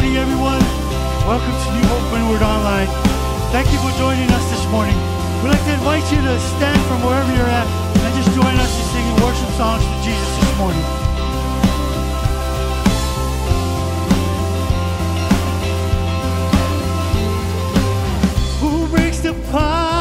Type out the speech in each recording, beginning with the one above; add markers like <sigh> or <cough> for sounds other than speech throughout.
morning, everyone. Welcome to New Hope Windward Online. Thank you for joining us this morning. We'd like to invite you to stand from wherever you're at and just join us in singing worship songs to Jesus this morning. Who breaks the power?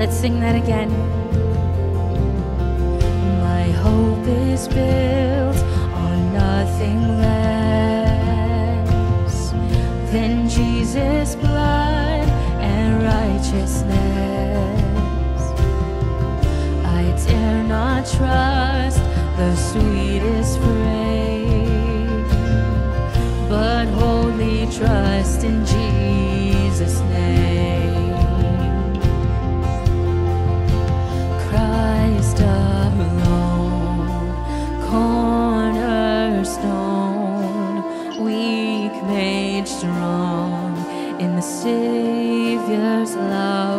Let's sing that again. My hope is built on nothing less than Jesus' blood and righteousness. I dare not trust the sweetest frame, but wholly trust in Jesus' name. the Savior's love.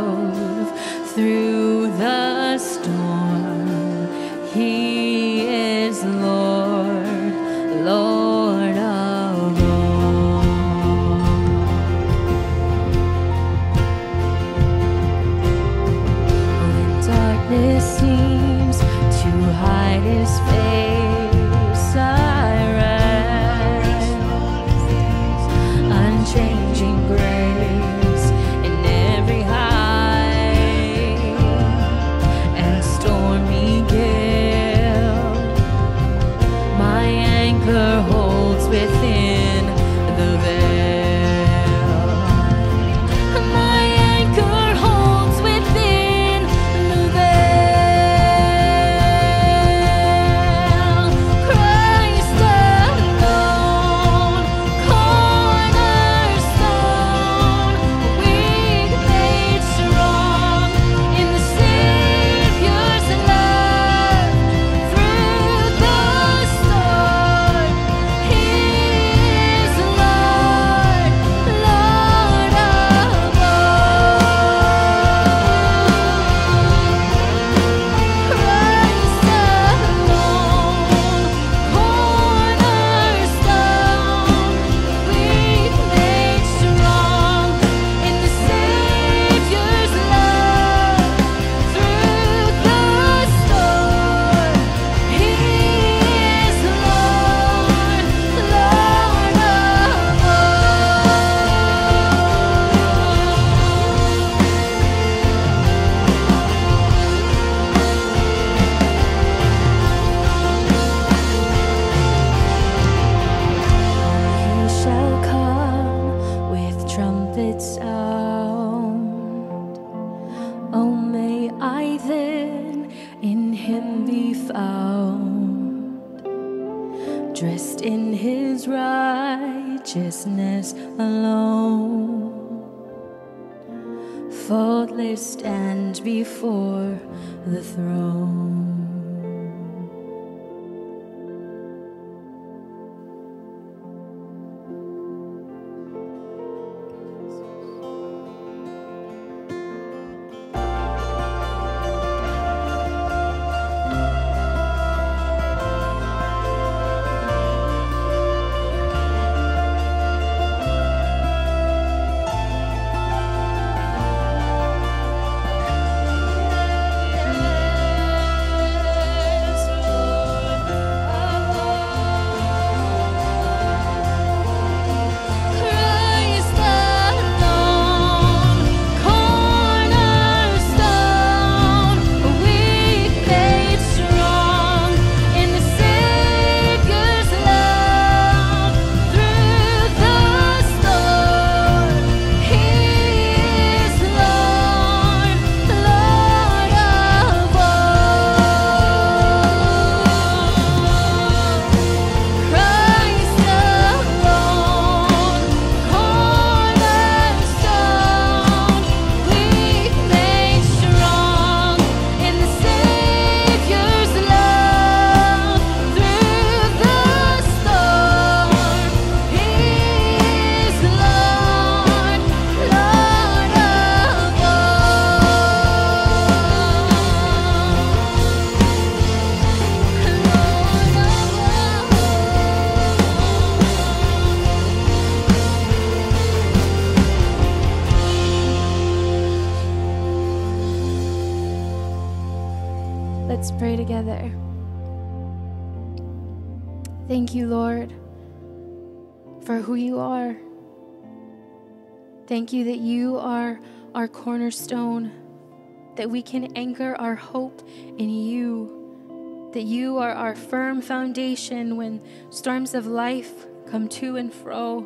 That we can anchor our hope in you, that you are our firm foundation when storms of life come to and fro.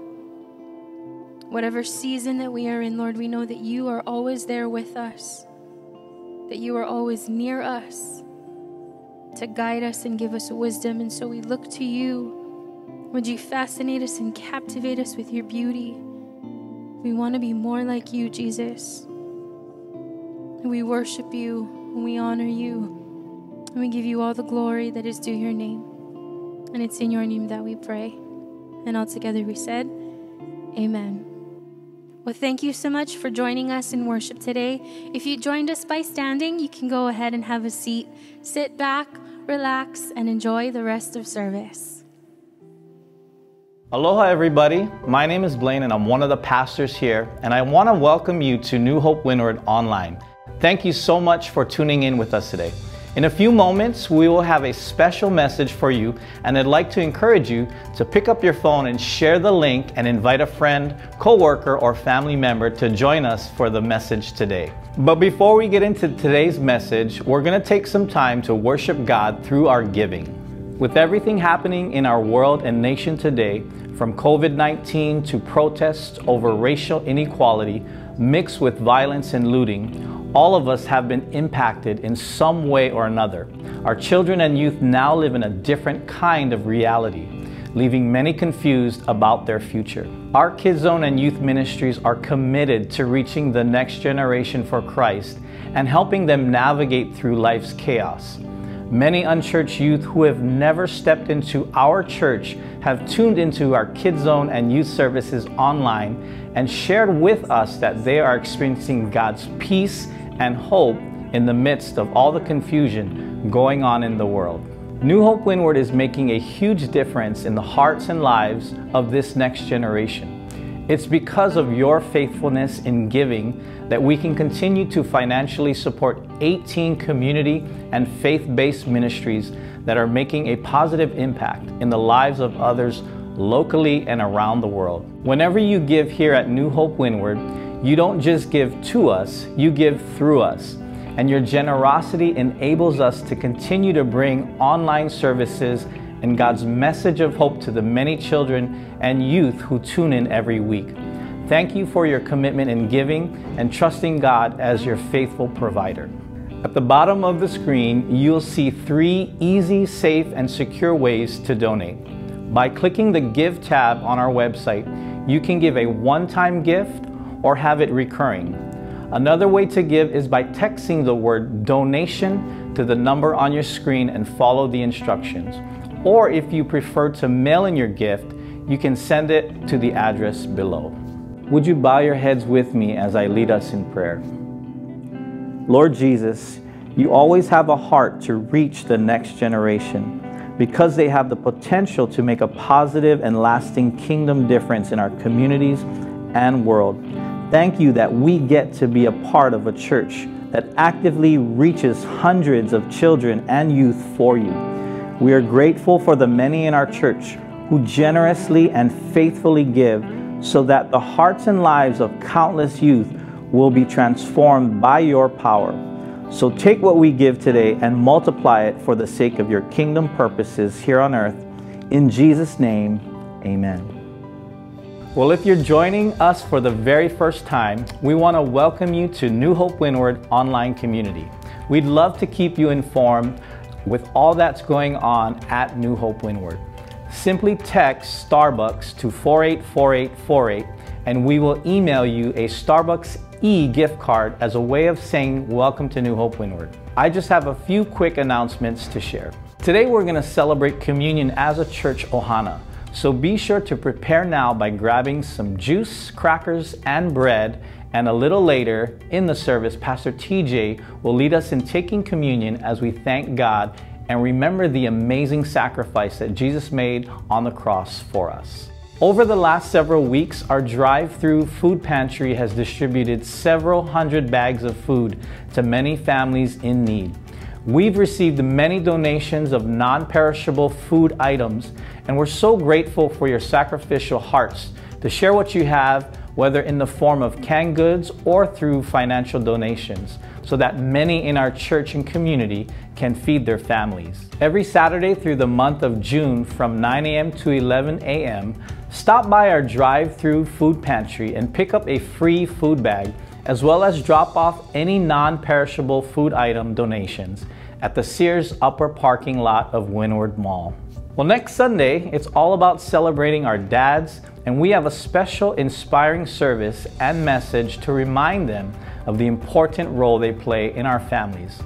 Whatever season that we are in, Lord, we know that you are always there with us, that you are always near us to guide us and give us wisdom. And so we look to you. Would you fascinate us and captivate us with your beauty? We want to be more like you, Jesus. We worship you and we honor you. And we give you all the glory that is due your name. And it's in your name that we pray. And all together we said, Amen. Well, thank you so much for joining us in worship today. If you joined us by standing, you can go ahead and have a seat. Sit back, relax, and enjoy the rest of service. Aloha, everybody. My name is Blaine, and I'm one of the pastors here, and I want to welcome you to New Hope Windward Online. Thank you so much for tuning in with us today. In a few moments, we will have a special message for you, and I'd like to encourage you to pick up your phone and share the link and invite a friend, coworker, or family member to join us for the message today. But before we get into today's message, we're going to take some time to worship God through our giving. With everything happening in our world and nation today, from COVID 19 to protests over racial inequality mixed with violence and looting, all of us have been impacted in some way or another. Our children and youth now live in a different kind of reality, leaving many confused about their future. Our Kids Zone and Youth Ministries are committed to reaching the next generation for Christ and helping them navigate through life's chaos. Many unchurched youth who have never stepped into our church have tuned into our Kids Zone and youth services online and shared with us that they are experiencing God's peace and hope in the midst of all the confusion going on in the world. New Hope Windward is making a huge difference in the hearts and lives of this next generation. It's because of your faithfulness in giving that we can continue to financially support 18 community and faith based ministries that are making a positive impact in the lives of others locally and around the world. Whenever you give here at New Hope Windward, you don't just give to us, you give through us. And your generosity enables us to continue to bring online services and God's message of hope to the many children and youth who tune in every week. Thank you for your commitment in giving and trusting God as your faithful provider. At the bottom of the screen, you'll see three easy, safe, and secure ways to donate. By clicking the Give tab on our website, you can give a one time gift or have it recurring. Another way to give is by texting the word donation to the number on your screen and follow the instructions. Or if you prefer to mail in your gift, you can send it to the address below. Would you bow your heads with me as I lead us in prayer? Lord Jesus, you always have a heart to reach the next generation because they have the potential to make a positive and lasting kingdom difference in our communities and world. Thank you that we get to be a part of a church that actively reaches hundreds of children and youth for you. We are grateful for the many in our church who generously and faithfully give so that the hearts and lives of countless youth will be transformed by your power. So take what we give today and multiply it for the sake of your kingdom purposes here on earth. In Jesus' name, amen. Well, if you're joining us for the very first time, we want to welcome you to New Hope Windward online community. We'd love to keep you informed with all that's going on at New Hope Windward. Simply text Starbucks to 484848 and we will email you a Starbucks e gift card as a way of saying welcome to New Hope Windward. I just have a few quick announcements to share. Today we're going to celebrate communion as a church ohana. So be sure to prepare now by grabbing some juice, crackers, and bread. And a little later in the service, Pastor TJ will lead us in taking communion as we thank God and remember the amazing sacrifice that Jesus made on the cross for us. Over the last several weeks, our drive through food pantry has distributed several hundred bags of food to many families in need. We've received many donations of non perishable food items, and we're so grateful for your sacrificial hearts to share what you have, whether in the form of canned goods or through financial donations, so that many in our church and community can feed their families. Every Saturday through the month of June from 9 a.m. to 11 a.m., stop by our drive through food pantry and pick up a free food bag as well as drop off any non perishable food item donations at the Sears upper parking lot of Windward Mall. Well, next Sunday, it's all about celebrating our dads, and we have a special inspiring service and message to remind them of the important role they play in our families.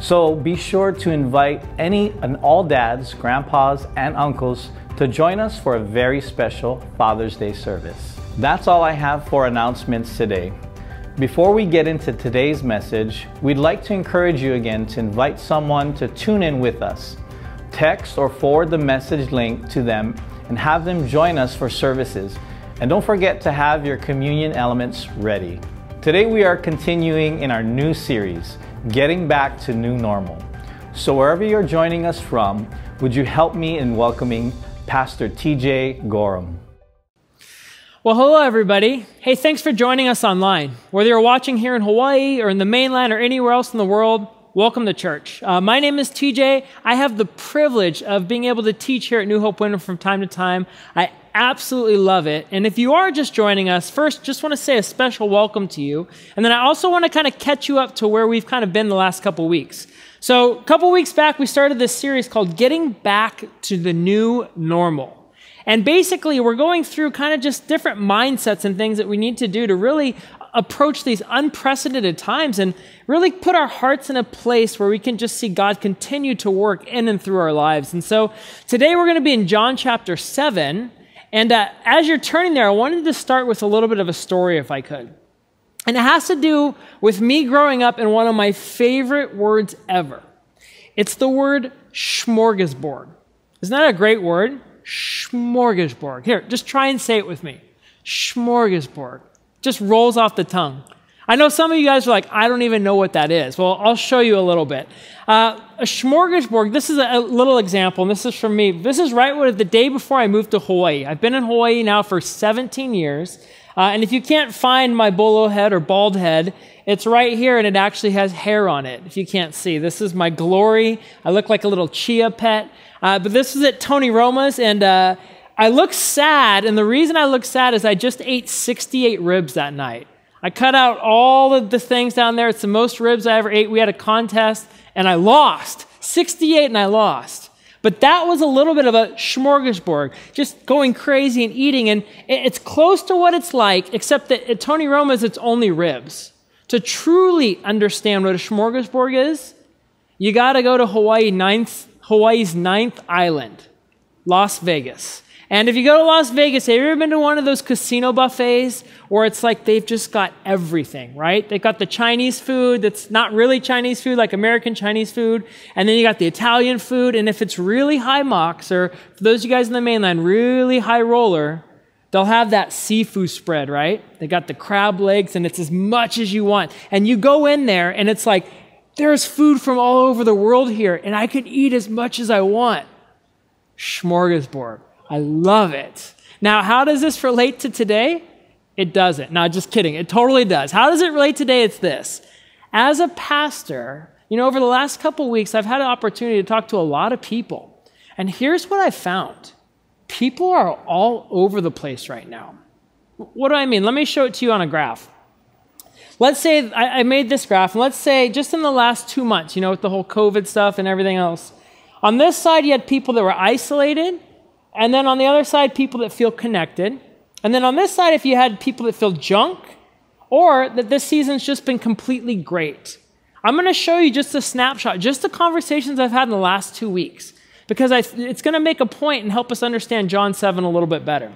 So be sure to invite any and all dads, grandpas, and uncles to join us for a very special Father's Day service. That's all I have for announcements today. Before we get into today's message, we'd like to encourage you again to invite someone to tune in with us. Text or forward the message link to them and have them join us for services. And don't forget to have your communion elements ready. Today we are continuing in our new series, Getting Back to New Normal. So wherever you're joining us from, would you help me in welcoming Pastor TJ Gorham? Well, hello, everybody. Hey, thanks for joining us online. Whether you're watching here in Hawaii or in the mainland or anywhere else in the world, welcome to church. Uh, my name is TJ. I have the privilege of being able to teach here at New Hope Windward from time to time. I absolutely love it. And if you are just joining us, first, just want to say a special welcome to you. And then I also want to kind of catch you up to where we've kind of been the last couple weeks. So, a couple weeks back, we started this series called Getting Back to the New Normal. And basically, we're going through kind of just different mindsets and things that we need to do to really approach these unprecedented times and really put our hearts in a place where we can just see God continue to work in and through our lives. And so today we're going to be in John chapter 7. And uh, as you're turning there, I wanted to start with a little bit of a story, if I could. And it has to do with me growing up in one of my favorite words ever. It's the word smorgasbord. Isn't that a great word? Smorgasbord. Here, just try and say it with me. Smorgasbord. Just rolls off the tongue. I know some of you guys are like, I don't even know what that is. Well, I'll show you a little bit. Uh, a smorgasbord, this is a, little example, and this is from me. This is right the day before I moved to Hawaii. I've been in Hawaii now for 17 years. Uh, and if you can't find my bolo head or bald head, it's right here and it actually has hair on it, if you can't see. This is my glory. I look like a little chia pet. Uh, but this is at Tony Roma's, and uh, I look sad. And the reason I look sad is I just ate 68 ribs that night. I cut out all of the things down there. It's the most ribs I ever ate. We had a contest, and I lost 68, and I lost. But that was a little bit of a smorgasbord, just going crazy and eating. And it's close to what it's like, except that at Tony Roma's, it's only ribs. To truly understand what a smorgasbord is, you got to go to Hawaii ninth Hawaii's ninth island, Las Vegas. And if you go to Las Vegas, have you ever been to one of those casino buffets where it's like they've just got everything, right? They've got the Chinese food that's not really Chinese food, like American Chinese food. And then you got the Italian food. And if it's really high mocks, or for those of you guys in the mainland, really high roller, they'll have that seafood spread, right? They got the crab legs and it's as much as you want. And you go in there and it's like there's food from all over the world here, and I can eat as much as I want. Smorgasbord. I love it. Now, how does this relate to today? It doesn't. No, just kidding. It totally does. How does it relate today? It's this. As a pastor, you know, over the last couple weeks, I've had an opportunity to talk to a lot of people. And here's what I found people are all over the place right now. What do I mean? Let me show it to you on a graph. Let's say I, I made this graph, and let's say just in the last two months, you know, with the whole COVID stuff and everything else, on this side, you had people that were isolated, and then on the other side, people that feel connected. And then on this side, if you had people that feel junk, or that this season's just been completely great. I'm going to show you just a snapshot, just the conversations I've had in the last two weeks, because I, it's going to make a point and help us understand John 7 a little bit better.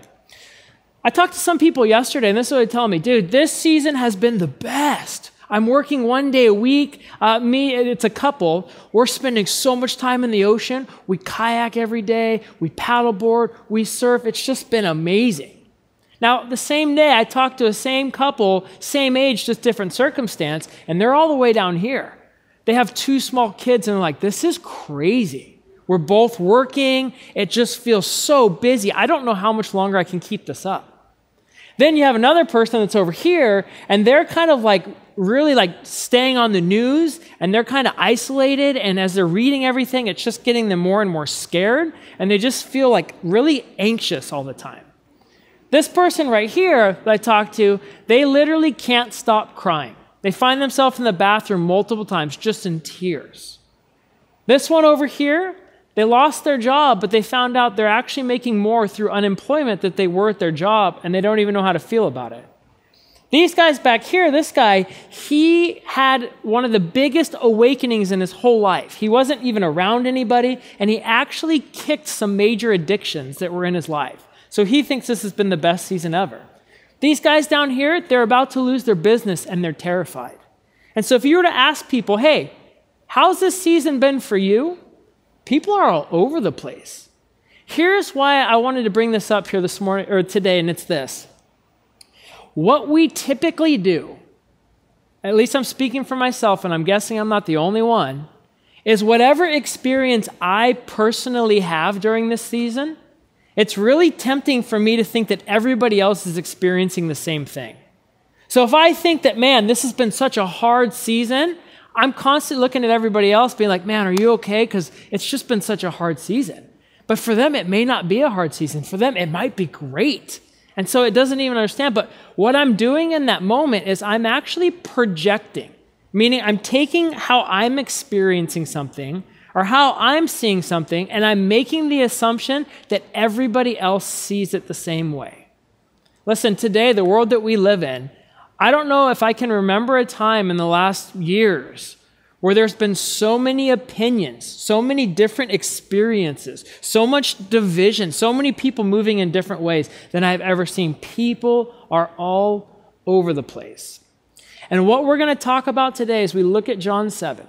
I talked to some people yesterday, and this is what they tell me, dude, this season has been the best. I'm working one day a week. Uh, me, it's a couple. We're spending so much time in the ocean. We kayak every day. We paddleboard. We surf. It's just been amazing. Now, the same day, I talked to a same couple, same age, just different circumstance, and they're all the way down here. They have two small kids and they're like, this is crazy. We're both working. It just feels so busy. I don't know how much longer I can keep this up. Then you have another person that's over here, and they're kind of like really like staying on the news, and they're kind of isolated. And as they're reading everything, it's just getting them more and more scared, and they just feel like really anxious all the time. This person right here that I talked to, they literally can't stop crying. They find themselves in the bathroom multiple times just in tears. This one over here, they lost their job, but they found out they're actually making more through unemployment that they were at their job, and they don't even know how to feel about it. These guys back here, this guy, he had one of the biggest awakenings in his whole life. He wasn't even around anybody, and he actually kicked some major addictions that were in his life. So he thinks this has been the best season ever. These guys down here, they're about to lose their business and they're terrified. And so if you were to ask people, hey, how's this season been for you? People are all over the place. Here's why I wanted to bring this up here this morning or today, and it's this. What we typically do, at least I'm speaking for myself, and I'm guessing I'm not the only one, is whatever experience I personally have during this season, it's really tempting for me to think that everybody else is experiencing the same thing. So if I think that, man, this has been such a hard season, I'm constantly looking at everybody else being like, man, are you okay? Because it's just been such a hard season. But for them, it may not be a hard season. For them, it might be great. And so it doesn't even understand. But what I'm doing in that moment is I'm actually projecting, meaning I'm taking how I'm experiencing something or how I'm seeing something, and I'm making the assumption that everybody else sees it the same way. Listen, today, the world that we live in, I don't know if I can remember a time in the last years where there's been so many opinions, so many different experiences, so much division, so many people moving in different ways than I've ever seen. People are all over the place. And what we're going to talk about today as we look at John 7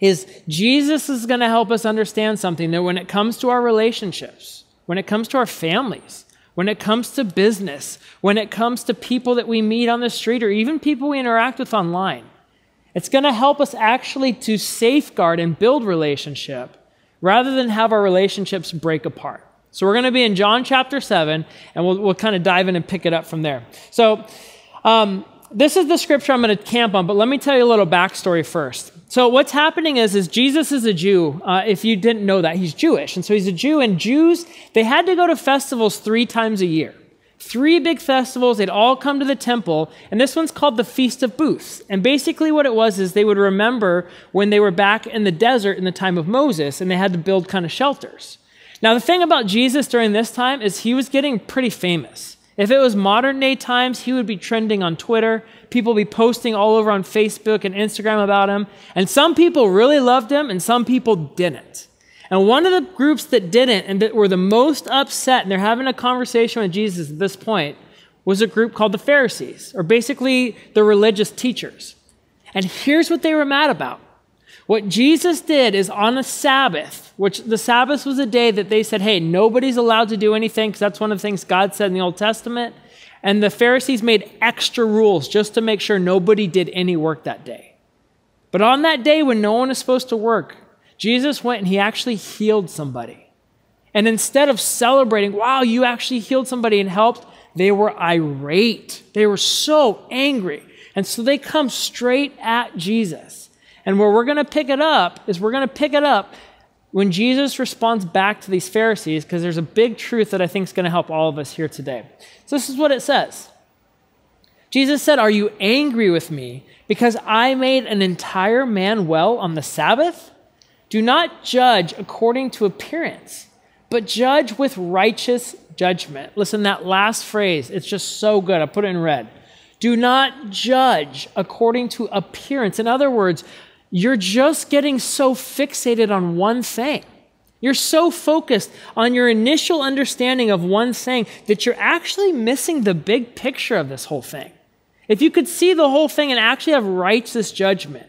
is Jesus is going to help us understand something that when it comes to our relationships, when it comes to our families, when it comes to business, when it comes to people that we meet on the street or even people we interact with online, it's going to help us actually to safeguard and build relationship rather than have our relationships break apart. So we're going to be in John chapter 7, and we'll, we'll kind of dive in and pick it up from there. So, um, this is the scripture I'm going to camp on, but let me tell you a little backstory first. So what's happening is, is Jesus is a Jew. Uh, if you didn't know that, he's Jewish, and so he's a Jew. And Jews, they had to go to festivals three times a year. Three big festivals. They'd all come to the temple, and this one's called the Feast of Booths. And basically, what it was is they would remember when they were back in the desert in the time of Moses, and they had to build kind of shelters. Now, the thing about Jesus during this time is he was getting pretty famous. If it was modern day times, he would be trending on Twitter. People be posting all over on Facebook and Instagram about him. And some people really loved him and some people didn't. And one of the groups that didn't and that were the most upset, and they're having a conversation with Jesus at this point, was a group called the Pharisees, or basically the religious teachers. And here's what they were mad about what Jesus did is on a Sabbath, which the Sabbath was a day that they said, hey, nobody's allowed to do anything, because that's one of the things God said in the Old Testament. And the Pharisees made extra rules just to make sure nobody did any work that day. But on that day when no one is supposed to work, Jesus went and he actually healed somebody. And instead of celebrating, wow, you actually healed somebody and helped, they were irate. They were so angry. And so they come straight at Jesus. And where we're going to pick it up is we're going to pick it up when Jesus responds back to these Pharisees, because there's a big truth that I think is going to help all of us here today. So, this is what it says Jesus said, Are you angry with me because I made an entire man well on the Sabbath? Do not judge according to appearance, but judge with righteous judgment. Listen, that last phrase, it's just so good. I put it in red. Do not judge according to appearance. In other words, you're just getting so fixated on one thing. You're so focused on your initial understanding of one thing that you're actually missing the big picture of this whole thing. If you could see the whole thing and actually have righteous judgment,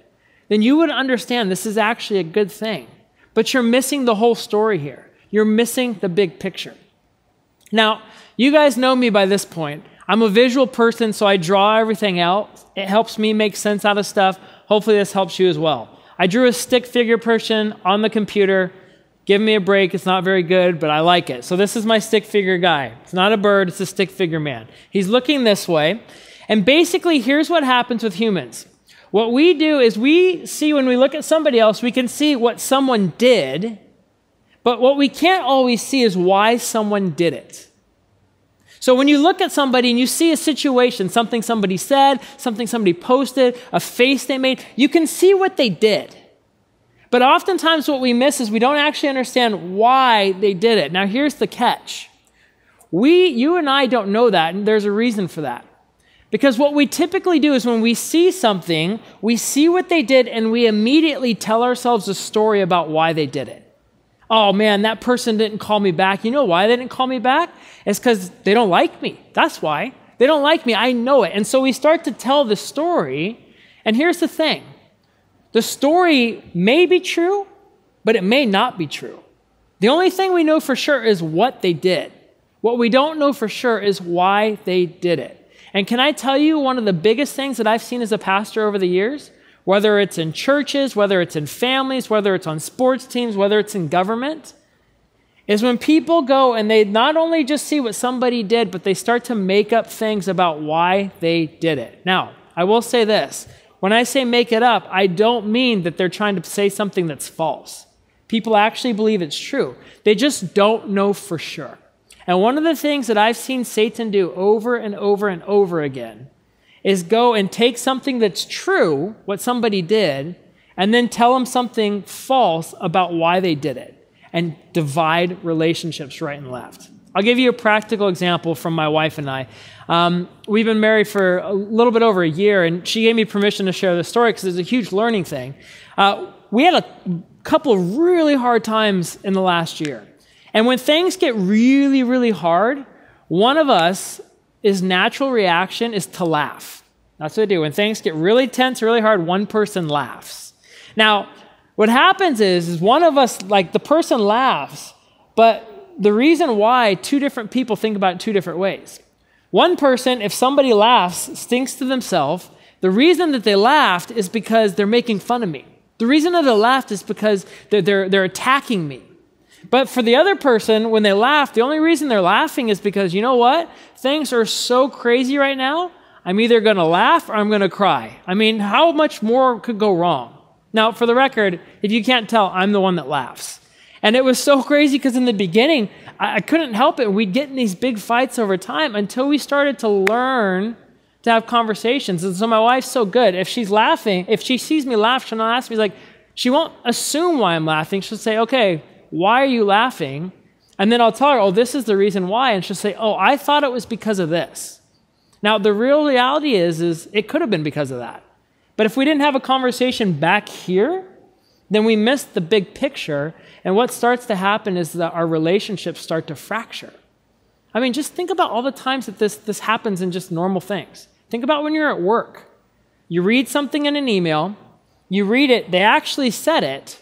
then you would understand this is actually a good thing. But you're missing the whole story here. You're missing the big picture. Now, you guys know me by this point. I'm a visual person, so I draw everything out. It helps me make sense out of stuff. Hopefully, this helps you as well. I drew a stick figure person on the computer. Give me a break. It's not very good, but I like it. So, this is my stick figure guy. It's not a bird, it's a stick figure man. He's looking this way. And basically, here's what happens with humans. What we do is we see when we look at somebody else, we can see what someone did, but what we can't always see is why someone did it. So when you look at somebody and you see a situation, something somebody said, something somebody posted, a face they made, you can see what they did. But oftentimes what we miss is we don't actually understand why they did it. Now here's the catch. We, you and I don't know that, and there's a reason for that. Because what we typically do is when we see something, we see what they did and we immediately tell ourselves a story about why they did it. Oh man, that person didn't call me back. You know why they didn't call me back? It's because they don't like me. That's why. They don't like me. I know it. And so we start to tell the story. And here's the thing the story may be true, but it may not be true. The only thing we know for sure is what they did. What we don't know for sure is why they did it. And can I tell you one of the biggest things that I've seen as a pastor over the years? Whether it's in churches, whether it's in families, whether it's on sports teams, whether it's in government, is when people go and they not only just see what somebody did, but they start to make up things about why they did it. Now, I will say this when I say make it up, I don't mean that they're trying to say something that's false. People actually believe it's true, they just don't know for sure. And one of the things that I've seen Satan do over and over and over again is go and take something that's true, what somebody did, and then tell them something false about why they did it and divide relationships right and left. I'll give you a practical example from my wife and I. Um, we've been married for a little bit over a year, and she gave me permission to share this story because it's a huge learning thing. Uh, we had a couple of really hard times in the last year. And when things get really, really hard, one of us, his natural reaction is to laugh. That's what I do. When things get really tense, really hard, one person laughs. Now, what happens is, is one of us, like the person laughs, but the reason why two different people think about it two different ways. One person, if somebody laughs, thinks to themselves, the reason that they laughed is because they're making fun of me. The reason that they laughed is because they're, they're, they're attacking me. But for the other person, when they laugh, the only reason they're laughing is because, you know what? Things are so crazy right now. I'm either going to laugh or I'm going to cry. I mean, how much more could go wrong? Now, for the record, if you can't tell, I'm the one that laughs. And it was so crazy because in the beginning, I, I couldn't help it. We'd get in these big fights over time until we started to learn to have conversations. And so my wife's so good. If she's laughing, if she sees me laugh, she'll not ask me, like, she won't assume why I'm laughing. She'll say, okay, why are you laughing? And then I'll tell her, Oh, this is the reason why. And she'll say, Oh, I thought it was because of this. Now, the real reality is, is it could have been because of that. But if we didn't have a conversation back here, then we miss the big picture. And what starts to happen is that our relationships start to fracture. I mean, just think about all the times that this, this happens in just normal things. Think about when you're at work. You read something in an email, you read it, they actually said it,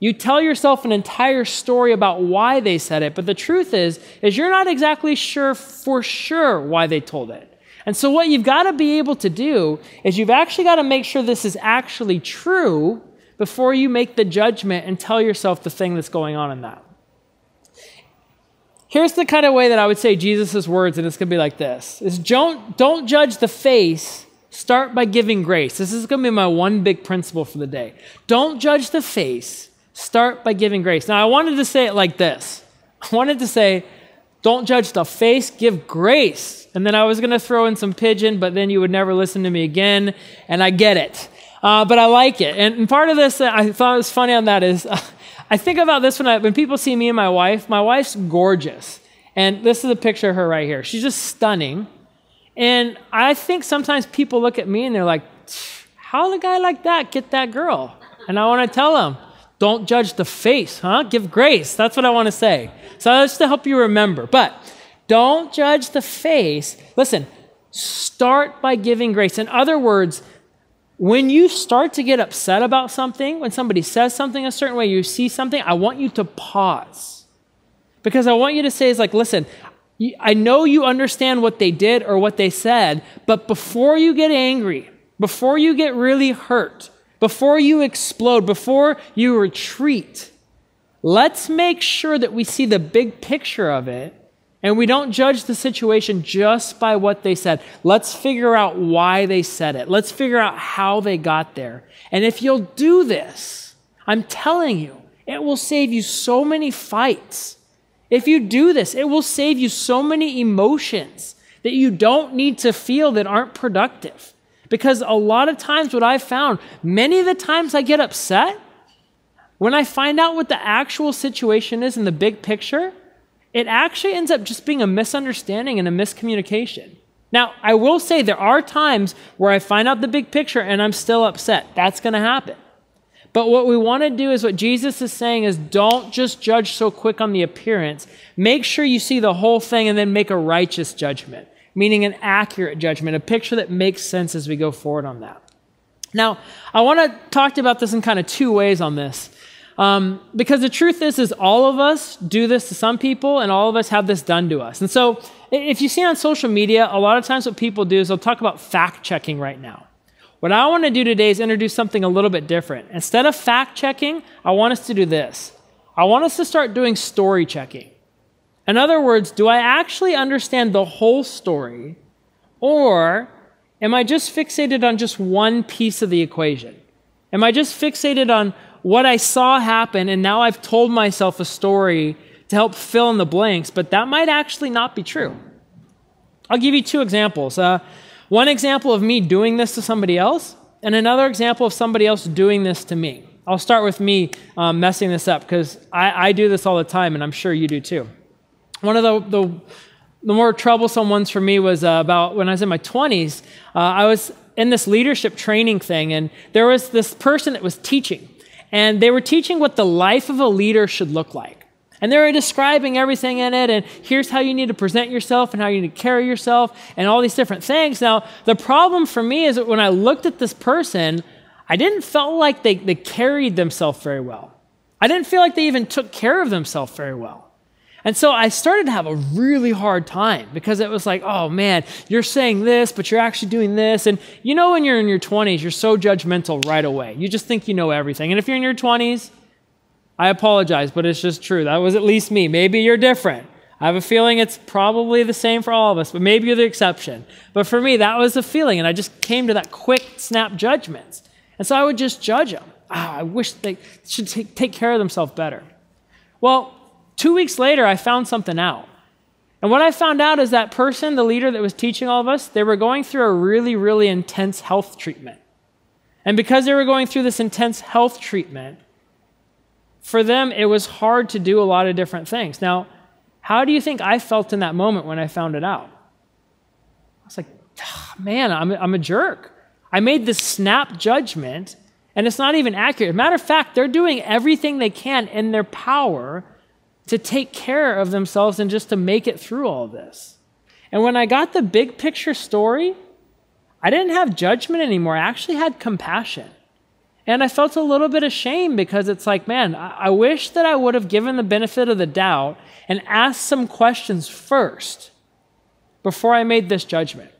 you tell yourself an entire story about why they said it, but the truth is is you're not exactly sure for sure why they told it. And so what you've got to be able to do is you've actually got to make sure this is actually true before you make the judgment and tell yourself the thing that's going on in that. Here's the kind of way that I would say Jesus' words, and it's going to be like this is don't, don't judge the face, start by giving grace. This is going to be my one big principle for the day. Don't judge the face, Start by giving grace. Now, I wanted to say it like this <laughs> I wanted to say, don't judge the face, give grace. And then I was going to throw in some pigeon, but then you would never listen to me again. And I get it. Uh, but I like it. And, and, part of this that I thought was funny on that is uh, <laughs> I think about this when, I, when people see me and my wife. My wife's gorgeous. And this is a picture of her right here. She's just stunning. And I think sometimes people look at me and they're like, how did a guy like that get that girl? And I want to tell them, don't judge the face, huh? Give grace. That's what I want to say. So that's to help you remember. But don't judge the face. Listen, start by giving grace. In other words, when you start to get upset about something, when somebody says something a certain way, you see something, I want you to pause. Because I want you to say, is like, listen, I know you understand what they did or what they said, but before you get angry, before you get really hurt, before you explode, before you retreat, let's make sure that we see the big picture of it and we don't judge the situation just by what they said. Let's figure out why they said it. Let's figure out how they got there. And if you'll do this, I'm telling you, it will save you so many fights. If you do this, it will save you so many emotions that you don't need to feel that aren't productive. Because a lot of times, what I've found, many of the times I get upset, when I find out what the actual situation is in the big picture, it actually ends up just being a misunderstanding and a miscommunication. Now, I will say there are times where I find out the big picture and I'm still upset. That's going to happen. But what we want to do is what Jesus is saying is don't just judge so quick on the appearance. Make sure you see the whole thing and then make a righteous judgment, meaning an accurate judgment, a picture that makes sense as we go forward on that. Now, I want to talk about this in kind of two ways on this. Um, because the truth is, is all of us do this to some people, and all of us have this done to us. And so, if you see on social media, a lot of times what people do is they'll talk about fact checking right now. What I want to do today is introduce something a little bit different. Instead of fact checking, I want us to do this. I want us to start doing story checking. In other words, do I actually understand the whole story, or am I just fixated on just one piece of the equation? Am I just fixated on what I saw happen and now I've told myself a story to help fill in the blanks, but that might actually not be true? I'll give you two examples. Uh, one example of me doing this to somebody else, and another example of somebody else doing this to me. I'll start with me um, messing this up because I, I, do this all the time, and I'm sure you do too. One of the, the, the more troublesome ones for me was uh, about when I was in my 20s. Uh, I was in this leadership training thing, and there was this person that was teaching, and they were teaching what the life of a leader should look like. And they were describing everything in it, and here's how you need to present yourself and how you need to carry yourself and all these different things. Now, the problem for me is that when I looked at this person, I didn't feel like they, they carried themselves very well. I didn't feel like they even took care of themselves very well. And so I started to have a really hard time because it was like, oh man, you're saying this, but you're actually doing this. And you know, when you're in your 20s, you're so judgmental right away. You just think you know everything. And if you're in your 20s, I apologize, but it's just true. That was at least me. Maybe you're different. I have a feeling it's probably the same for all of us, but maybe you're the exception. But for me, that was the feeling, and I just came to that quick snap judgments. And so I would just judge them. Ah, I wish they should take, take care of themselves better. Well, two weeks later, I found something out. And what I found out is that person, the leader that was teaching all of us, they were going through a really, really intense health treatment. And because they were going through this intense health treatment, for them, it was hard to do a lot of different things. Now, how do you think I felt in that moment when I found it out? I was like, oh, man, I'm, I'm a jerk. I made this snap judgment, and it's not even accurate. Matter of fact, they're doing everything they can in their power to take care of themselves and just to make it through all this. And when I got the big picture story, I didn't have judgment anymore. I actually had compassion. And I felt a little bit ashamed because it's like, man, I wish that I would have given the benefit of the doubt and asked some questions first before I made this judgment.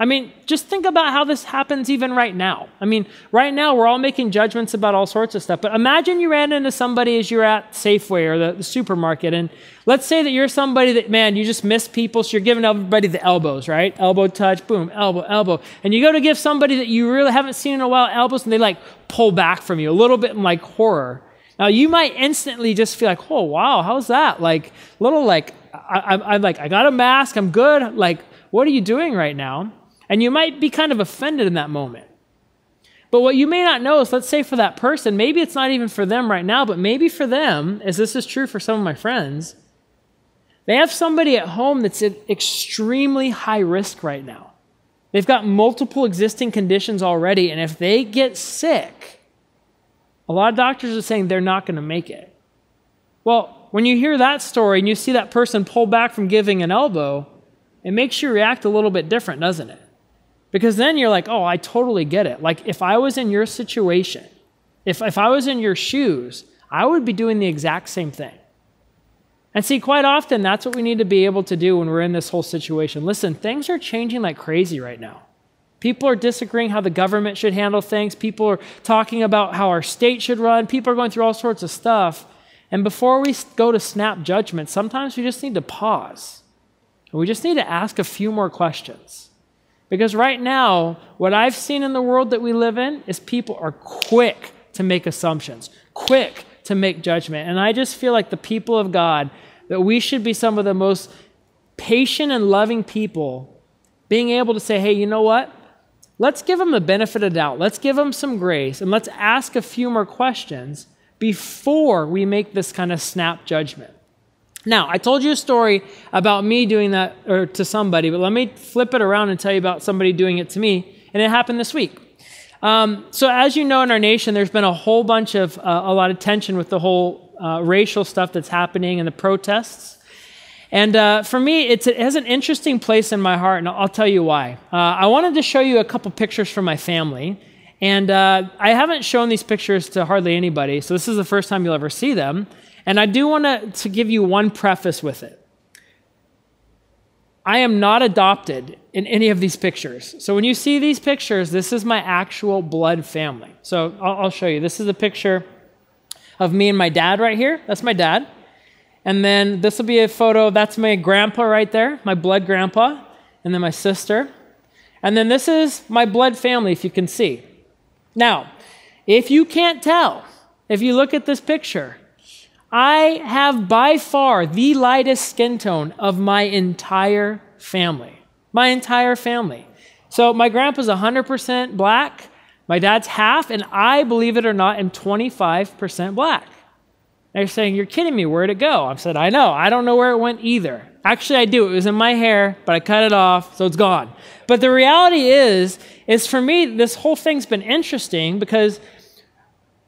I mean, just think about how this happens even right now. I mean, right now we're all making judgments about all sorts of stuff, but imagine you ran into somebody as you're at Safeway or the, the, supermarket, and let's say that you're somebody that, man, you just miss people, so you're giving everybody the elbows, right? Elbow touch, boom, elbow, elbow. And you go to give somebody that you really haven't seen in a while elbows, and they like pull back from you a little bit in like horror. Now you might instantly just feel like, oh wow, how's that? Like little like I, am like I got a mask, I'm good. Like what are you doing right now? And you might be kind of offended in that moment. But what you may not know is, let's say for that person, maybe it's not even for them right now, but maybe for them, as this is true for some of my friends, they have somebody at home that's at extremely high risk right now. They've got multiple existing conditions already, and if they get sick, a lot of doctors are saying they're not going to make it. Well, when you hear that story and you see that person pull back from giving an elbow, it makes you react a little bit different, doesn't it? Because then you're like, oh, I totally get it. Like, if I was in your situation, if, if I was in your shoes, I would be doing the exact same thing. And see, quite often, that's what we need to be able to do when we're in this whole situation. Listen, things are changing like crazy right now. People are disagreeing how the government should handle things. People are talking about how our state should run. People are going through all sorts of stuff. And before we go to snap judgment, sometimes we just need to pause. We just need to ask a few more questions. Because right now, what I've seen in the world that we live in is people are quick to make assumptions, quick to make judgment. And I just feel like the people of God, that we should be some of the most patient and loving people, being able to say, hey, you know what? Let's give them the benefit of doubt. Let's give them some grace and let's ask a few more questions before we make this kind of snap judgment. Now, I told you a story about me doing that or to somebody, but let me flip it around and tell you about somebody doing it to me, and it happened this week. Um, so, as you know, in our nation, there's been a whole bunch of uh, a lot of tension with the whole uh, racial stuff that's happening and the protests. And uh, for me, it has an interesting place in my heart, and I'll tell you why. Uh, I wanted to show you a couple pictures from my family, and uh, I haven't shown these pictures to hardly anybody, so this is the first time you'll ever see them. And I do want to give you one preface with it. I am not adopted in any of these pictures. So when you see these pictures, this is my actual blood family. So I'll, I'll show you. This is a picture of me and my dad right here. That's my dad. And then this will be a photo, that's my grandpa right there, my blood grandpa, and then my sister. And then this is my blood family, if you can see. Now, if you can't tell, if you look at this picture, I have by far the lightest skin tone of my entire family. My entire family. So my grandpa's 100% black, my dad's half, and I, believe it or not, am 25% black. They're saying, You're kidding me. Where'd it go? I said, I know. I don't know where it went either. Actually, I do. It was in my hair, but I cut it off, so it's gone. But the reality is, is for me, this whole thing's been interesting because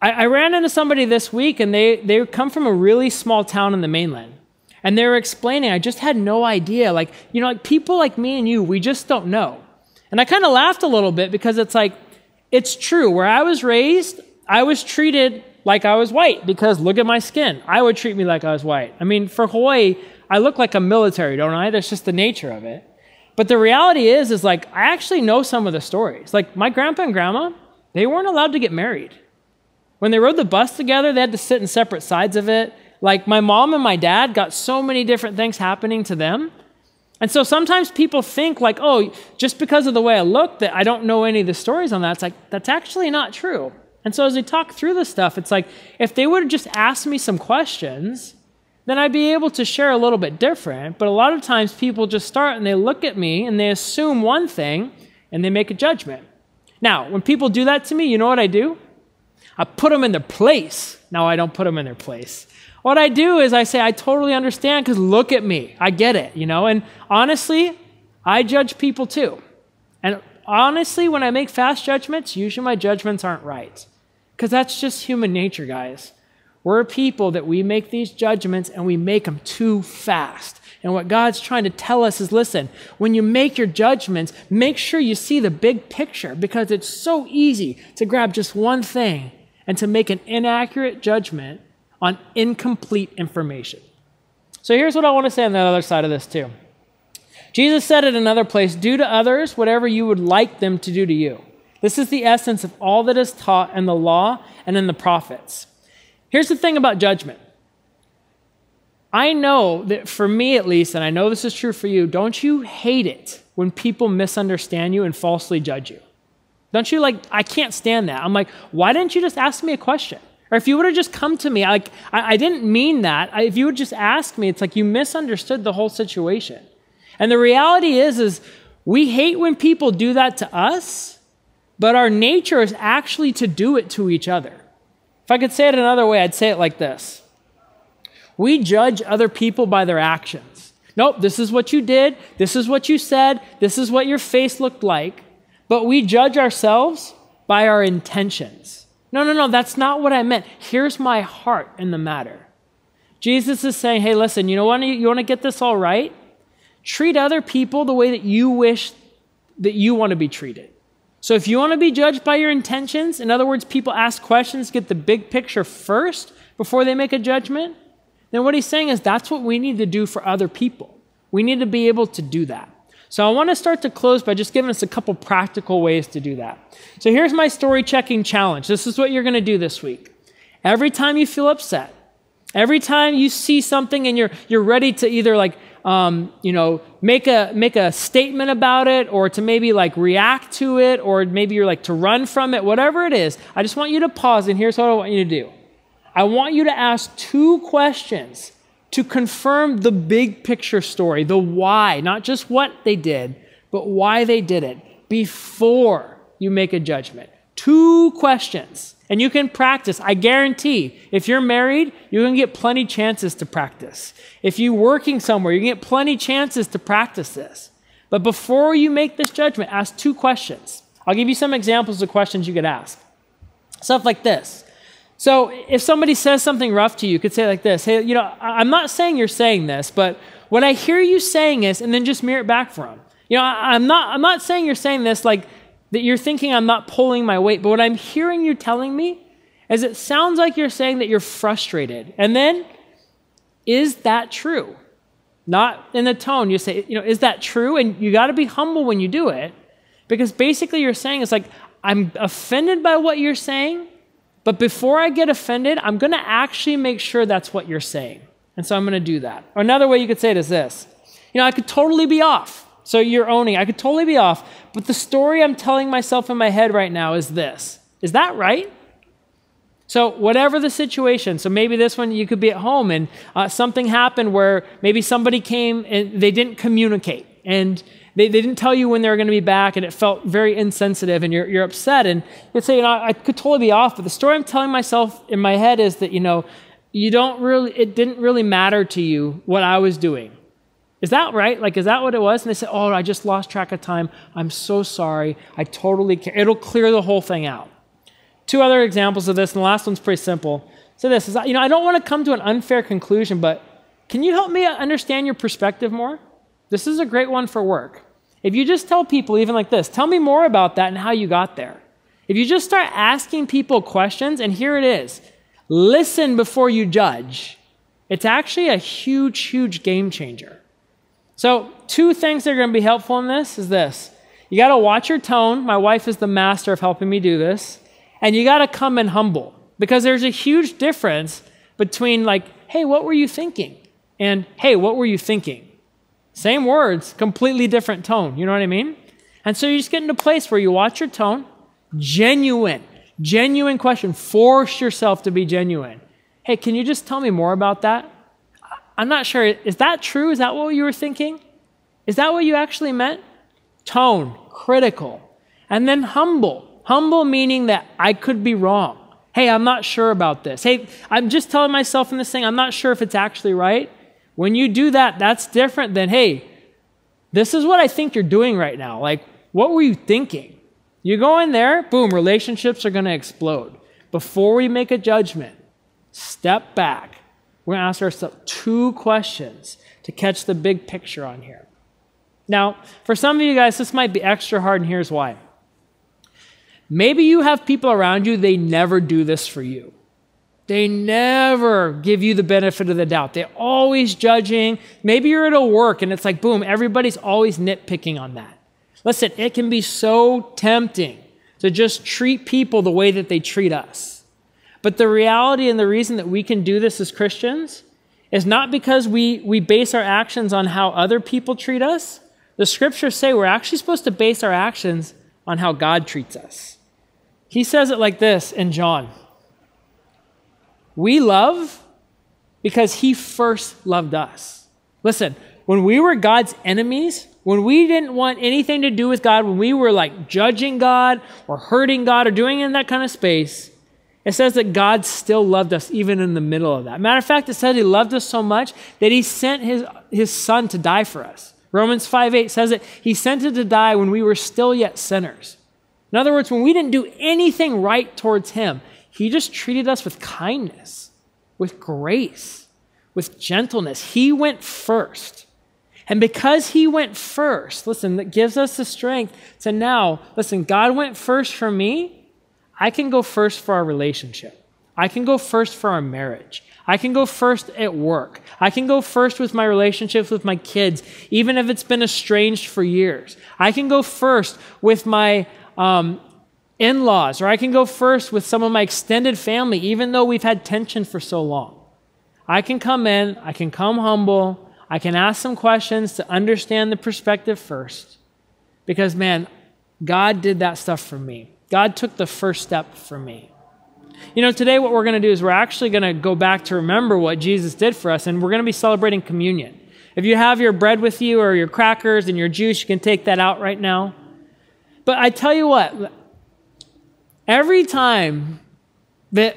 I, I ran into somebody this week and they, they come from a really small town in the mainland. And they were explaining, I just had no idea. Like, you know, like people like me and you, we just don't know. And I kind of laughed a little bit because it's like, it's true. Where I was raised, I was treated like I was white because look at my skin. I would treat me like I was white. I mean, for Hawaii, I look like a military, don't I? That's just the nature of it. But the reality is, is like, I actually know some of the stories. Like, my grandpa and grandma, they weren't allowed to get married. When they rode the bus together, they had to sit in separate sides of it. Like, my mom and my dad got so many different things happening to them. And so sometimes people think, like, oh, just because of the way I look, that I don't know any of the stories on that. It's like, that's actually not true. And so as we talk through this stuff, it's like if they would have just asked me some questions, then I'd be able to share a little bit different. But a lot of times people just start and they look at me and they assume one thing and they make a judgment. Now, when people do that to me, you know what I do? I put them in their place. No, I don't put them in their place. What I do is I say, I totally understand because look at me. I get it, you know? And honestly, I judge people too. And honestly, when I make fast judgments, usually my judgments aren't right. Because that's just human nature, guys. We're people that we make these judgments and we make them too fast. And what God's trying to tell us is listen, when you make your judgments, make sure you see the big picture because it's so easy to grab just one thing and to make an inaccurate judgment on incomplete information. So here's what I want to say on the other side of this, too. Jesus said in another place, Do to others whatever you would like them to do to you. This is the essence of all that is taught in the law and in the prophets. Here's the thing about judgment. I know that for me at least, and I know this is true for you, don't you hate it when people misunderstand you and falsely judge you? Don't you like, I can't stand that. I'm like, why didn't you just ask me a question? Or if you would have just come to me, like, I, I didn't mean that. I, if you would just ask me, it's like you misunderstood the whole situation. And the reality is, is we hate when people do that to us but our nature is actually to do it to each other. If I could say it another way, I'd say it like this We judge other people by their actions. Nope, this is what you did, this is what you said, this is what your face looked like, but we judge ourselves by our intentions. No, no, no, that's not what I meant. Here's my heart in the matter. Jesus is saying, hey, listen, you know what? You want to get this all right? Treat other people the way that you wish that you want to be treated. So if you want to be judged by your intentions, in other words, people ask questions, get the big picture first before they make a judgment, then what he's saying is that's what we need to do for other people. We need to be able to do that. So I want to start to close by just giving us a couple practical ways to do that. So here's my story checking challenge. This is what you're going to do this week. Every time you feel upset, every time you see something and you're, you're ready to either like, um, you know, make a, make a statement about it or to maybe like react to it or maybe you're like to run from it, whatever it is, I just want you to pause and here's what I want you to do. I want you to ask two questions to confirm the big picture story, the why, not just what they did, but why they did it before you make a judgment. Two questions. And you can practice. I guarantee if you're married, you can get plenty chances to practice. If you're working somewhere, you can get plenty chances to practice this. But before you make this judgment, ask two questions. I'll give you some examples of questions you could ask. Stuff like this so if somebody says something rough to you, you could say like this Hey, you know, I'm not saying you're saying this, but what I hear you saying is, and then just mirror it back them. You know, I'm not, I'm not saying you're saying this like that you're thinking I'm not pulling my weight, but what I'm hearing you telling me is it sounds like you're saying that you're frustrated. And then, is that true? Not in the tone. You say, you know, is that true? And you got to be humble when you do it because basically you're saying it's like, I'm offended by what you're saying, but before I get offended, I'm going to actually make sure that's what you're saying. And so I'm going to do that. Or another way you could say it is this You know, I could totally be off. So you're owning, I could totally be off. But the story I'm telling myself in my head right now is this Is that right? So, whatever the situation, so maybe this one you could be at home and uh, something happened where maybe somebody came and they didn't communicate. And they, they didn't tell you when they were going to be back, and it felt very insensitive, and you're, you're upset. And you'd say, you know, I could totally be off, but the story I'm telling myself in my head is that, you know, you don't really, it didn't really matter to you what I was doing. Is that right? Like, is that what it was? And they said, oh, I just lost track of time. I'm so sorry. I totally care. It'll clear the whole thing out. Two other examples of this, and the last one's pretty simple. So this is, you know, I don't want to come to an unfair conclusion, but can you help me understand your perspective more? This is a great one for work. If you just tell people, even like this, tell me more about that and how you got there. If you just start asking people questions, and here it is listen before you judge, it's actually a huge, huge game changer. So, two things that are going to be helpful in this is this you got to watch your tone. My wife is the master of helping me do this. And you got to come in humble because there's a huge difference between, like, hey, what were you thinking? And hey, what were you thinking? Same words, completely different tone. You know what I mean? And so you just get into a place where you watch your tone, genuine, genuine question. Force yourself to be genuine. Hey, can you just tell me more about that? I'm not sure. Is that true? Is that what you were thinking? Is that what you actually meant? Tone, critical. And then humble. Humble meaning that I could be wrong. Hey, I'm not sure about this. Hey, I'm just telling myself in this thing, I'm not sure if it's actually right. When you do that, that's different than, hey, this is what I think you're doing right now. Like, what were you thinking? You go in there, boom, relationships are going to explode. Before we make a judgment, step back. We're going to ask ourselves two questions to catch the big picture on here. Now, for some of you guys, this might be extra hard, and here's why. Maybe you have people around you, they never do this for you. They never give you the benefit of the doubt. They're always judging. Maybe you're at a work and it's like, boom, everybody's always nitpicking on that. Listen, it can be so tempting to just treat people the way that they treat us. But the reality and the reason that we can do this as Christians is not because we, we base our actions on how other people treat us. The scriptures say we're actually supposed to base our actions on how God treats us. He says it like this in John we love because he first loved us. Listen, when we were God's enemies, when we didn't want anything to do with God, when we were like judging God or hurting God or doing in that kind of space, it says that God still loved us even in the middle of that. Matter of fact, it says he loved us so much that he sent his, his son to die for us. Romans 5 8 says that he sent it to die when we were still yet sinners. In other words, when we didn't do anything right towards him, he just treated us with kindness, with grace, with gentleness. He went first. And because he went first, listen, that gives us the strength to now, listen, God went first for me. I can go first for our relationship. I can go first for our marriage. I can go first at work. I can go first with my relationships with my kids, even if it's been estranged for years. I can go first with my um, in laws, or I can go first with some of my extended family, even though we've had tension for so long. I can come in, I can come humble, I can ask some questions to understand the perspective first. Because, man, God did that stuff for me. God took the first step for me. You know, today what we're going to do is we're actually going to go back to remember what Jesus did for us, and we're going to be celebrating communion. If you have your bread with you or your crackers and your juice, you can take that out right now. But I tell you what, every time that,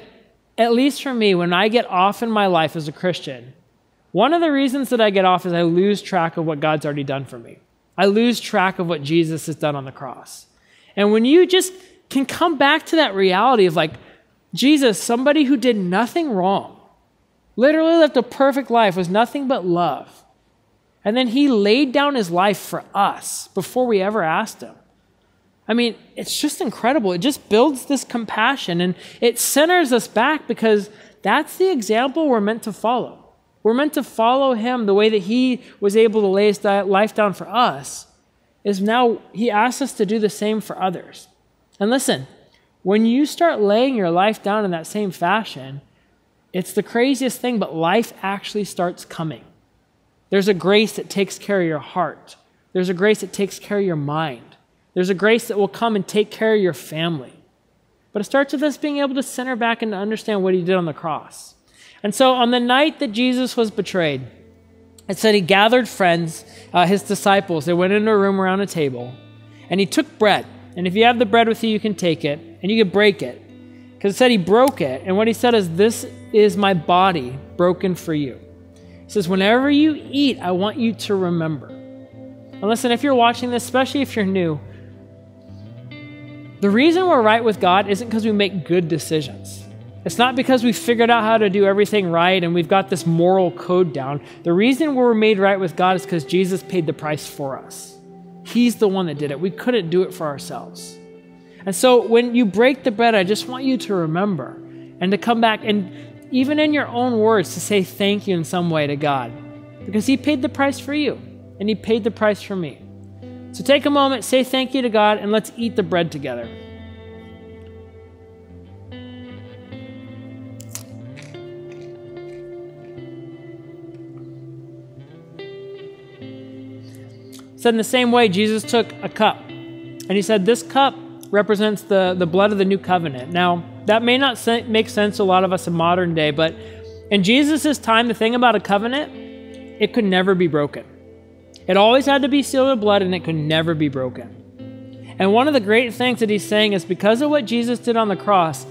at least for me, when I get off in my life as a Christian, one of the reasons that I get off is I lose track of what God's already done for me. I lose track of what Jesus has done on the cross. And when you just can come back to that reality of like, Jesus, somebody who did nothing wrong, literally lived a perfect life, was nothing but love. And then he laid down his life for us before we ever asked him. I mean, it's just incredible. It just builds this compassion and it centers us back because that's the example we're meant to follow. We're meant to follow him the way that he was able to lay his life down for us. Is now he asks us to do the same for others. And listen, when you start laying your life down in that same fashion, it's the craziest thing, but life actually starts coming. There's a grace that takes care of your heart. There's a grace that takes care of your mind. There's a grace that will come and take care of your family. But it starts with us being able to center back and to understand what he did on the cross. And so on the night that Jesus was betrayed, it said he gathered friends, uh, his disciples. They went into a room around a table, and he took bread. And if you have the bread with you, you can take it, and you can break it. Because it said he broke it. And what he said is, This is my body broken for you. He says, Whenever you eat, I want you to remember. And listen, if you're watching this, especially if you're new, the reason we're right with God isn't because we make good decisions. It's not because we figured out how to do everything right and we've got this moral code down. The reason we're made right with God is because Jesus paid the price for us. He's the one that did it. We couldn't do it for ourselves. And so when you break the bread, I just want you to remember and to come back and even in your own words to say thank you in some way to God because He paid the price for you and He paid the price for me. So take a moment, say thank you to God, and let's eat the bread together. said in the same way, Jesus took a cup and he said, This cup represents the, the blood of the new covenant. Now, that may not make sense to a lot of us in modern day, but in Jesus' time, the thing about a covenant, it could never be broken. It always had to be sealed with blood and it could never be broken. And one of the great things that he's saying is because of what Jesus did on the cross,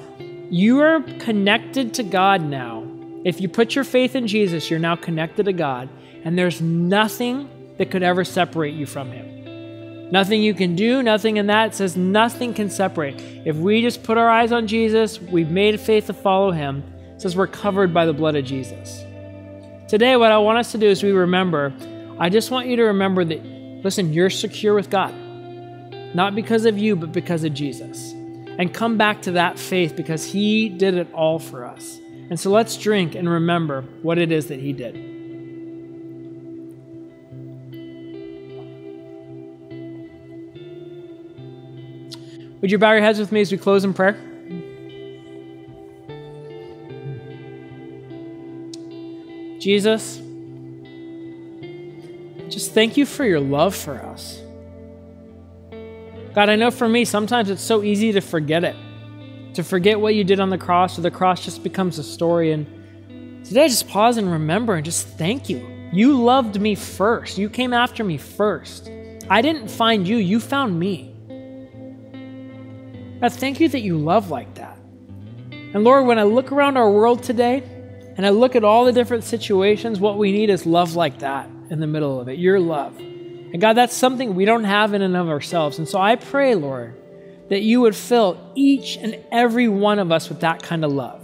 you are connected to God now. If you put your faith in Jesus, you're now connected to God, and there's nothing that could ever separate you from Him. Nothing you can do, nothing in that. Says nothing can separate. If we just put our eyes on Jesus, we've made faith to follow Him. Says we're covered by the blood of Jesus. Today, what I want us to do is we remember, I just want you to remember that, listen, you're secure with God. Not because of you, but because of Jesus. And come back to that faith because He did it all for us. And so let's drink and remember what it is that He did. Would you bow your heads with me as we close in prayer? Jesus, just thank you for your love for us. God, I know for me, sometimes it's so easy to forget it, to forget what you did on the cross, or the cross just becomes a story. And today, I just pause and remember and just thank you. You loved me first, you came after me first. I didn't find you, you found me. God, thank you that you love like that. And Lord, when I look around our world today and I look at all the different situations, what we need is love like that in the middle of it, your love. And God, that's something we don't have in and of ourselves. And so I pray, Lord, that you would fill each and every one of us with that kind of love.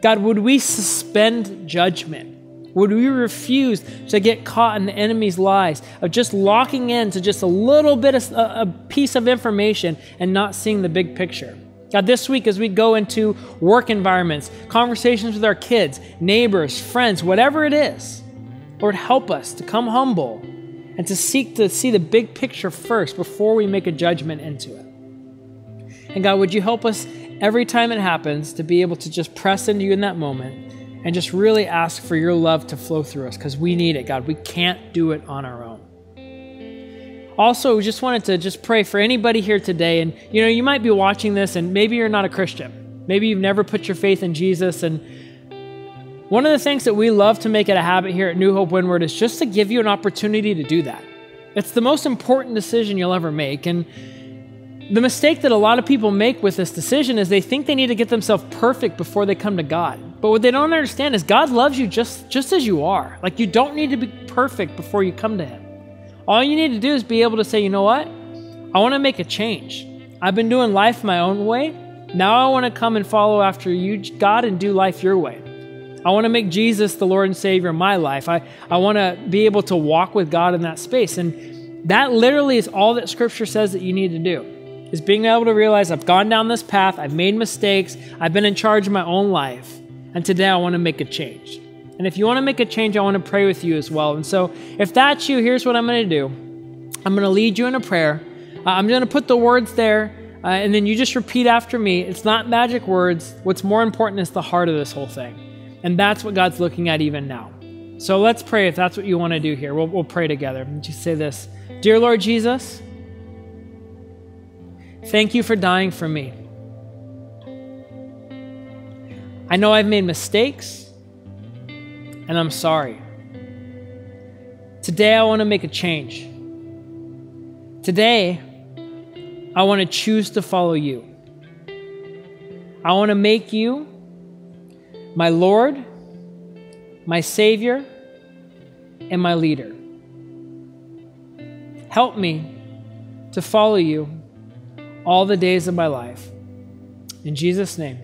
God, would we suspend judgment? Would we refuse to get caught in the enemy's lies of just locking in to just a little bit of a piece of information and not seeing the big picture? God, this week as we go into work environments, conversations with our kids, neighbors, friends, whatever it is, Lord, help us to come humble and to seek to see the big picture first before we make a judgment into it. And God, would you help us every time it happens to be able to just press into you in that moment and just really ask for your love to flow through us because we need it, God. We can't do it on our own. Also, we just wanted to just pray for anybody here today. And, you know, you might be watching this and maybe you're not a Christian. Maybe you've never put your faith in Jesus. And one of the things that we love to make it a habit here at New Hope Windward is just to give you an opportunity to do that. It's the most important decision you'll ever make. And the mistake that a lot of people make with this decision is they think they need to get themselves perfect before they come to God. But what they don't understand is God loves you just, just as you are. Like you don't need to be perfect before you come to Him. All you need to do is be able to say, you know what? I want to make a change. I've been doing life my own way. Now I want to come and follow after you, God, and do life your way. I want to make Jesus the Lord and Savior of my life. I, I want to be able to walk with God in that space. And that literally is all that Scripture says that you need to do is being able to realize I've gone down this path, I've made mistakes, I've been in charge of my own life, and today I want to make a change. And if you want to make a change, I want to pray with you as well. And so, if that's you, here's what I'm going to do I'm going to lead you in a prayer. Uh, I'm going to put the words there, uh, and then you just repeat after me. It's not magic words. What's more important is the heart of this whole thing. And that's what God's looking at even now. So let's pray if that's what you want to do here. We'll, we'll pray together. Just say this Dear Lord Jesus, thank you for dying for me. I know I've made mistakes and I'm sorry. Today, I want to make a change. Today, I want to choose to follow you. I want to make you my Lord, my Savior, and my leader. Help me to follow you all the days of my life. In Jesus' name.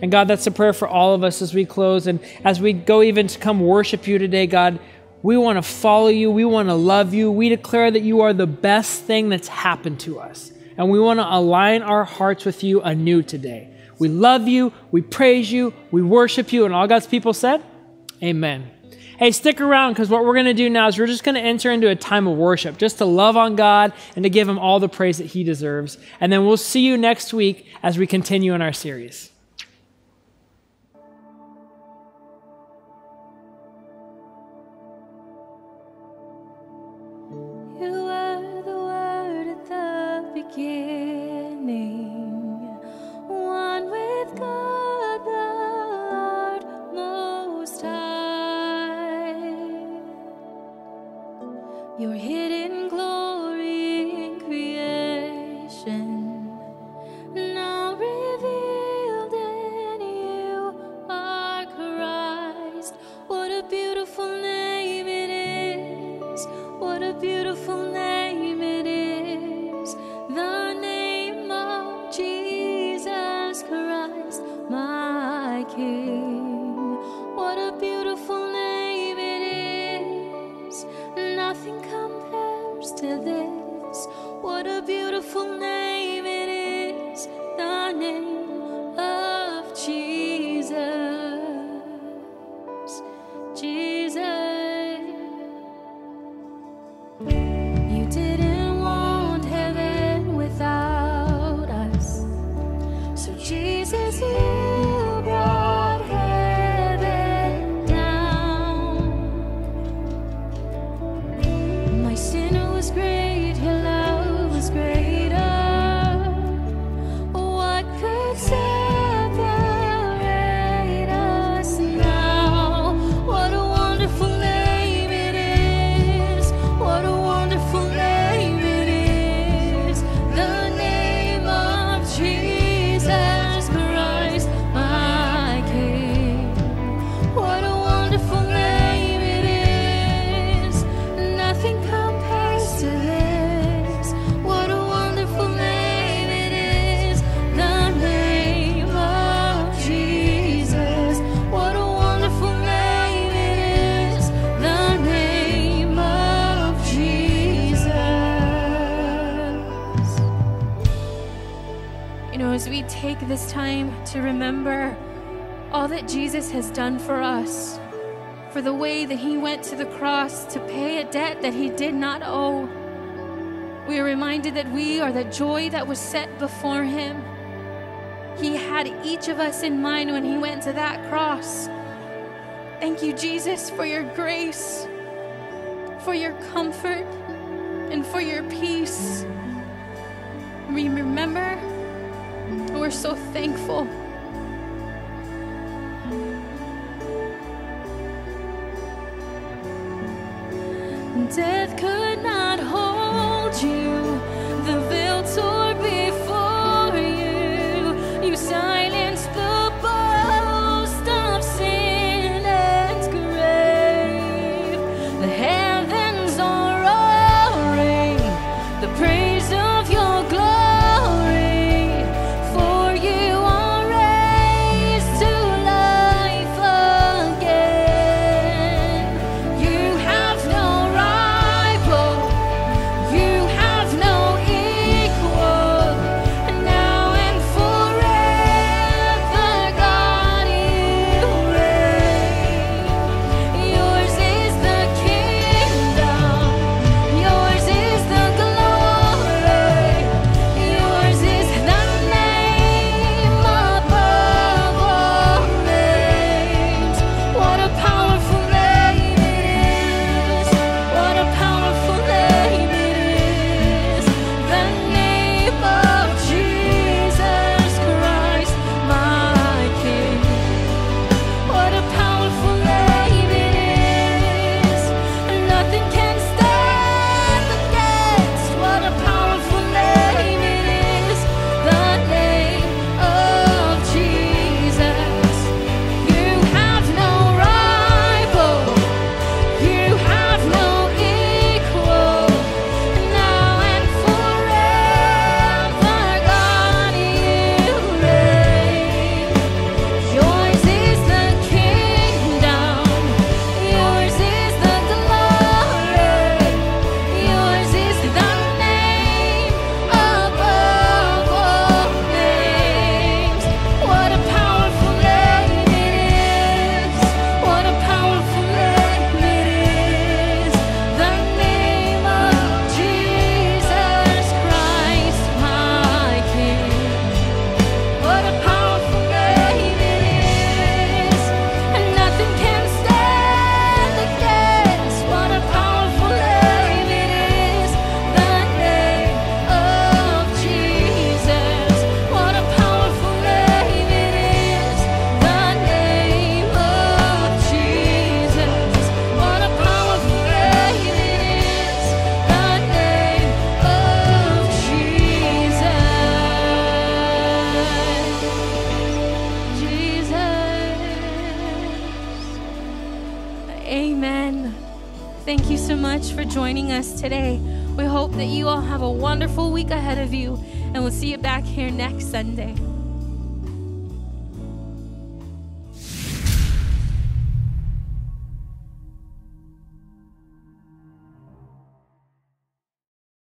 And God, that's a prayer for all of us as we close and as we go even to come worship you today, God. We want to follow you. We want to love you. We declare that you are the best thing that's happened to us. And we want to align our hearts with you anew today. We love you. We praise you. We worship you. And all God's people said, Amen. Hey, stick around because what we're going to do now is we're just going to enter into a time of worship just to love on God and to give Him all the praise that He deserves. And then we'll see you next week as we continue in our series. time to remember all that Jesus has done for us, for the way that he went to the cross to pay a debt that he did not owe. We are reminded that we are the joy that was set before him. He had each of us in mind when he went to that cross. Thank you, Jesus, for your grace, for your comfort, and for your peace. We remember and we're so thankful. Death could not. Sunday.